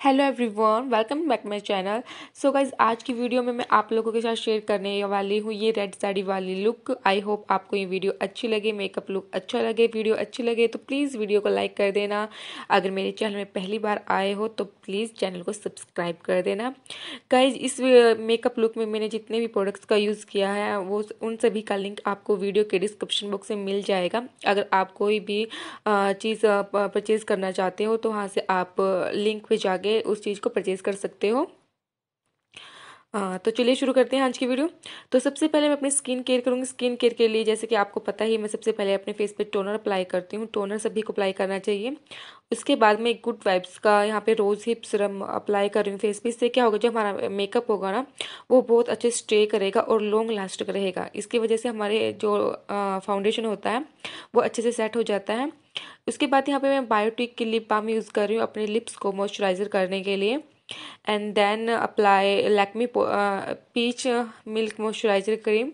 Hello everyone welcome back my channel so guys आज की video में मैं आप लोगों के साथ शेयर करने वाली हूँ ये रेड साड़ी वाली लुक आई होप आपको ये वीडियो अच्छी लगे मेकअप लुक अच्छा लगे वीडियो अच्छी लगे तो प्लीज़ वीडियो को लाइक कर देना। अगर मेरे चैनल में पहली बार आए हो तो प्लीज़ चैनल को सब्सक्राइब कर देना। गाइज़ इस मेकअप लुक में मैंने जितने भी प्रोडक्ट्स का यूज़ किया है, वो उन सभी का लिंक आपको वीडियो के डिस्क्रिप्शन बॉक्स में मिल जाएगा। अगर आप कोई भी चीज़ परचेज़ करना चाहते हो तो वहाँ से आप लिंक पे जाके जाके उस चीज़ को परचेज़ कर सकते हो। तो चलिए शुरू करते हैं आज की वीडियो। तो सबसे पहले मैं अपनी स्किन केयर करूँगी। स्किन केयर के लिए जैसे कि आपको पता ही मैं सबसे पहले अपने फेस पे टोनर अप्लाई करती हूँ। टोनर सभी को अप्लाई करना चाहिए। उसके बाद मैं एक गुड वाइब्स का यहाँ पे रोज़ हिप सिरम अप्लाई कर रही हूँ फेस पे। इससे क्या होगा, जो हमारा मेकअप होगा ना, वो बहुत अच्छे स्टे करेगा और लॉन्ग लास्ट रहेगा। इसकी वजह से हमारे जो फाउंडेशन होता है, वो अच्छे से सेट हो जाता है। उसके बाद यहाँ पे मैं बायोटिक की लिप बाम यूज़ कर रही हूँ अपने लिप्स को मॉइस्चराइज़र करने के लिए। And then apply Lakme peach milk moisturiser cream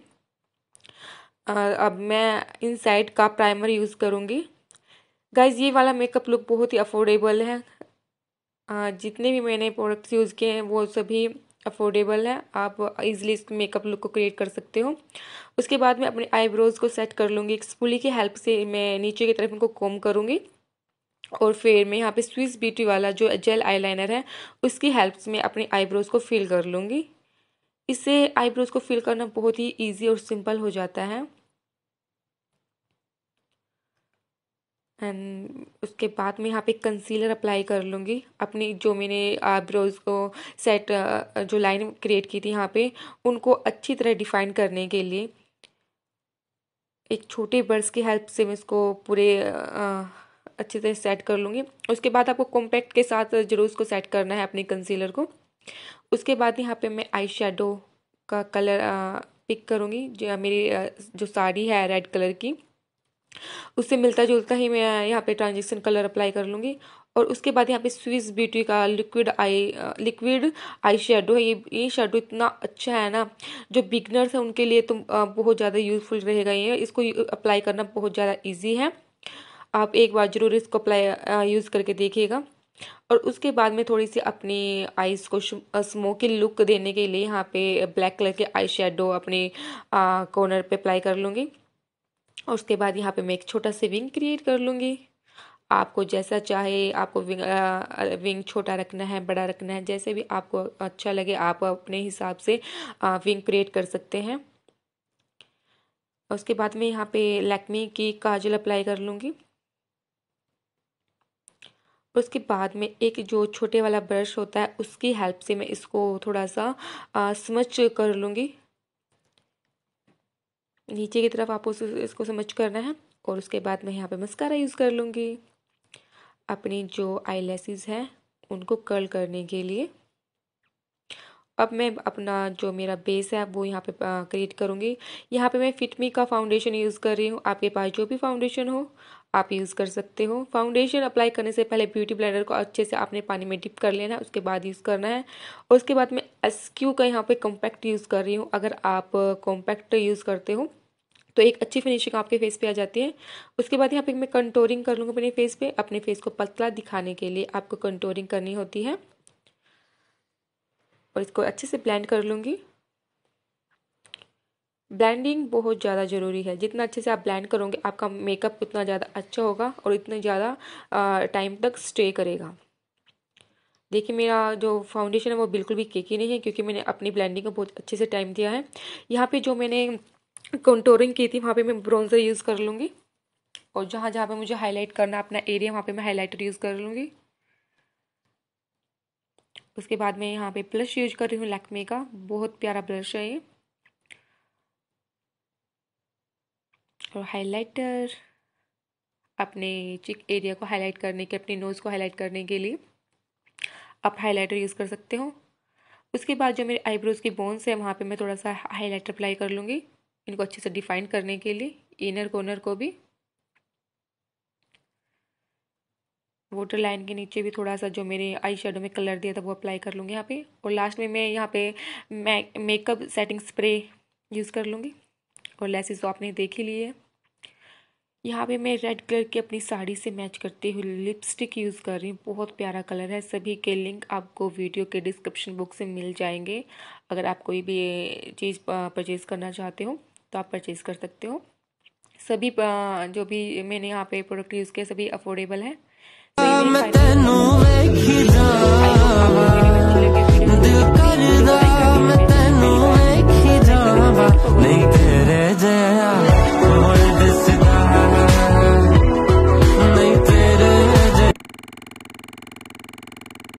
अब मैं इन साइड का प्राइमर यूज़ करूँगी। गाइज़ ये वाला मेकअप लुक बहुत ही अफोर्डेबल है। Uh, जितने भी मैंने प्रोडक्ट्स यूज़ किए हैं वो सभी अफोर्डेबल है। आप इजीली इस मेकअप लुक को क्रिएट कर सकते हो। उसके बाद मैं अपने आईब्रोज़ को सेट कर लूँगी। एक स्पूली की हेल्प से मैं नीचे की तरफ़ इनको कोम करूँगी। और फिर मैं यहाँ पे स्विस ब्यूटी वाला जो जेल आईलाइनर है, उसकी हेल्प से मैं अपनी आईब्रोज़ को फिल कर लूँगी। इससे आईब्रोज़ को फिल करना बहुत ही ईजी और सिंपल हो जाता है। एंड उसके बाद मैं यहाँ पे कंसीलर अप्लाई कर लूँगी। अपनी जो मैंने आईब्रोज़ को सेट जो लाइन क्रिएट की थी यहाँ पे, उनको अच्छी तरह डिफाइन करने के लिए। एक छोटे बर्ड्स की हेल्प से मैं इसको पूरे अच्छी से सेट कर लूँगी। उसके बाद आपको कॉम्पैक्ट के साथ ज़रूर उसको सेट करना है अपने कंसीलर को। उसके बाद यहाँ पे मैं आई शेडो का कलर पिक करूँगी। जो मेरी जो साड़ी है रेड कलर की, उससे मिलता जुलता ही मैं यहाँ पे ट्रांजेक्शन कलर अप्लाई कर लूँगी। और उसके बाद यहाँ पे स्विस ब्यूटी का liquid eye liquid eye shadow है। ये ये शेडो इतना अच्छा है ना, जो बिगनर्स हैं उनके लिए तो बहुत ज़्यादा यूज़फुल रहेगा ये। इसको अप्लाई करना बहुत ज़्यादा इजी है। आप एक बार ज़रूर इसको अप्लाई यूज़ करके देखिएगा। और उसके बाद में थोड़ी सी अपनी आईज़ को स्मोकी लुक देने के लिए यहाँ पे ब्लैक कलर के आई शेडो अपने कॉर्नर पे अप्लाई कर लूँगी। और उसके बाद यहाँ पे मैं एक छोटा सा विंग क्रिएट कर लूँगी। आपको जैसा चाहे आपको विंग आ, विंग छोटा रखना है बड़ा रखना है जैसे भी आपको अच्छा लगे आप अपने हिसाब से आ, विंग क्रिएट कर सकते हैं। उसके बाद मैं यहाँ पे लैक्मी की काजल अप्लाई कर लूँगी। उसके बाद में एक जो छोटे वाला ब्रश होता है, उसकी हेल्प से मैं इसको थोड़ा सा समझ कर लूँगी। नीचे की तरफ़ आपको इसको समझ करना है और उसके बाद मैं यहाँ पे मस्कारा यूज़ कर लूँगी। अपनी जो आई लेसिस हैं, उनको कर्ल करने के लिए। अब मैं अपना जो मेरा बेस है, वो यहाँ पे क्रिएट करूँगी। यहाँ पे मैं फिटमी का फाउंडेशन यूज़ कर रही हूँ। आपके पास जो भी फाउंडेशन हो आप यूज़ कर सकते हो। फाउंडेशन अप्लाई करने से पहले ब्यूटी ब्लेंडर को अच्छे से आपने पानी में डिप कर लेना है उसके बाद यूज़ करना है। और उसके बाद मैं एस क्यू का यहाँ पे कॉम्पैक्ट यूज़ कर रही हूँ। अगर आप कॉम्पैक्ट यूज़ करते हो तो एक अच्छी फिनिशिंग आपके फेस पे आ जाती है। उसके बाद यहाँ पे मैं कंटोरिंग कर लूँगी अपने फेस पे, अपने फेस को पतला दिखाने के लिए आपको कंटोरिंग करनी होती है। और इसको अच्छे से ब्लेंड कर लूँगी। ब्लेंडिंग बहुत ज़्यादा ज़रूरी है। जितना अच्छे से आप ब्लेंड करोगे, आपका मेकअप उतना ज़्यादा अच्छा होगा और इतने ज़्यादा टाइम तक स्टे करेगा। देखिए, मेरा जो फाउंडेशन है वो बिल्कुल भी केकी नहीं है, क्योंकि मैंने अपनी ब्लेंडिंग को बहुत अच्छे से टाइम दिया है। यहाँ पे जो मैंने कंटोरिंग की थी, वहाँ पे मैं ब्राउज़र यूज़ कर लूँगी। और जहाँ जहाँ पे मुझे हाईलाइट करना अपना एरिया वहाँ पे मैं हाईलाइटर यूज़ कर लूँगी। उसके बाद मैं यहाँ पे ब्लश यूज़ कर रही हूँ लैक्मे का। बहुत प्यारा ब्लश है ये। और हाइलाइटर अपने चिक एरिया को हाईलाइट करने के, अपने नोज़ को हाईलाइट करने के लिए आप हाइलाइटर यूज़ कर सकते हो। उसके बाद जो मेरे आईब्रोज़ की बोन्स है, वहाँ पे मैं थोड़ा सा हाइलाइटर अप्लाई कर लूँगी इनको अच्छे से डिफाइन करने के लिए इनर कॉर्नर को भी। वोटर लाइन के नीचे भी थोड़ा सा जो मेरे आई शेडो में कलर दिया था, वो अप्लाई कर लूँगी यहाँ पे। और लास्ट में मैं यहाँ पे मेकअप सेटिंग स्प्रे यूज़ कर लूँगी। और लेसिस तो आपने देख ही ली है। यहाँ पे मैं रेड कलर की अपनी साड़ी से मैच करते हुए लिपस्टिक यूज़ कर रही हूँ। बहुत प्यारा कलर है। सभी के लिंक आपको वीडियो के डिस्क्रिप्शन बॉक्स में मिल जाएँगे। अगर आप कोई भी चीज़ परचेज़ करना चाहते हो तो आप परचेज़ कर सकते हो। सभी जो भी मैंने यहाँ पे प्रोडक्ट यूज़ किया सभी अफोर्डेबल है।